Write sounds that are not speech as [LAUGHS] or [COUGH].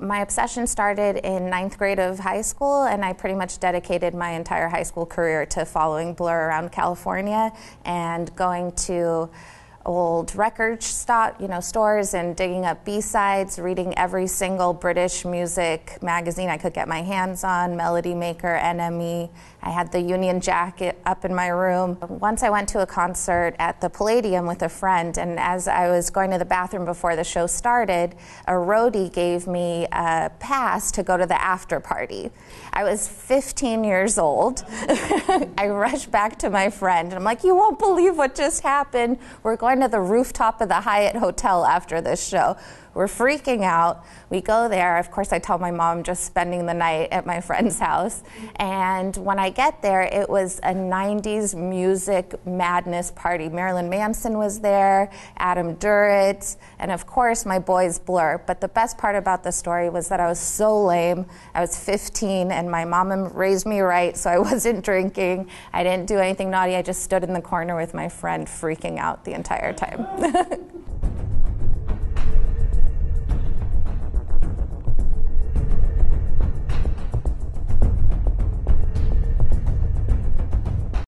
my obsession started in ninth grade of high school, and I pretty much dedicated my entire high school career to following Blur around California and going to old record stop, you know, stores and digging up B-sides, reading every single British music magazine I could get my hands on, Melody Maker, NME. I had the Union Jack up in my room. Once I went to a concert at the Palladium with a friend, and as I was going to the bathroom before the show started, a roadie gave me a pass to go to the after party. I was 15 years old. [LAUGHS] I rushed back to my friend, and I'm like, You won't believe what just happened. We're going to the rooftop of the Hyatt Hotel after this show. We're freaking out. We go there. Of course, I tell my mom just spending the night at my [LAUGHS] friend's house. And when I get there, it was a 90s music madness party. Marilyn Manson was there, Adam Duritz, and of course, my boys Blur. But the best part about the story was that I was so lame. I was 15, and my mom raised me right, so I [LAUGHS] wasn't drinking. I didn't do anything naughty. I just stood in the corner with my friend, freaking out the entire time. [LAUGHS]